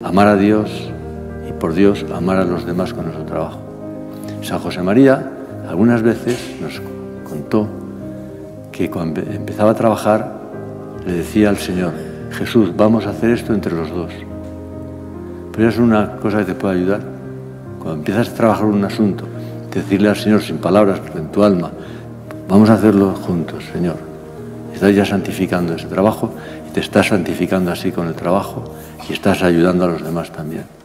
amar a Dios y por Dios amar a los demás con nuestro trabajo. San José María algunas veces nos contó que cuando empezaba a trabajar le decía al Señor, Jesús, vamos a hacer esto entre los dos. Pero es una cosa que te puede ayudar. Cuando empiezas a trabajar un asunto, decirle al Señor sin palabras, pero en tu alma, vamos a hacerlo juntos, Señor. Estás ya santificando ese trabajo y te estás santificando así con el trabajo y estás ayudando a los demás también.